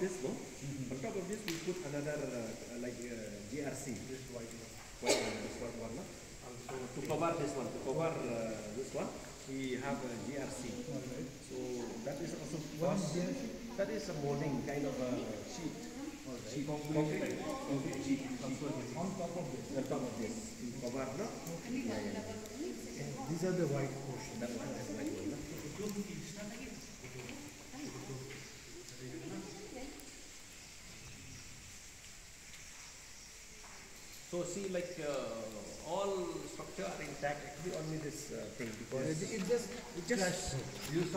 on top of this, no, on top of this we put another uh, like uh, GRC. This white one. White one, this white one, no? To cover this one, to cover uh, this one, we have a GRC. So that is also cost. That is a molding kind of a sheet. Sheet, concrete, concrete sheet, sheet. On top of this. On top of this, to cover, no? Yeah, yeah. These are the white portion. That one is white one, no? So see, like uh, all structure are intact. Actually, only this uh, thing because It just, it just, you see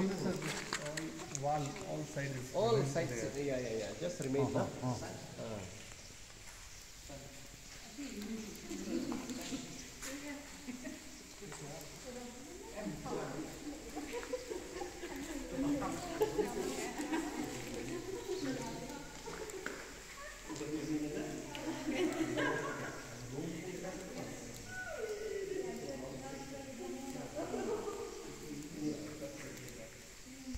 all wall, all sides. all sides, yeah, yeah, yeah, just remain. no? Ah.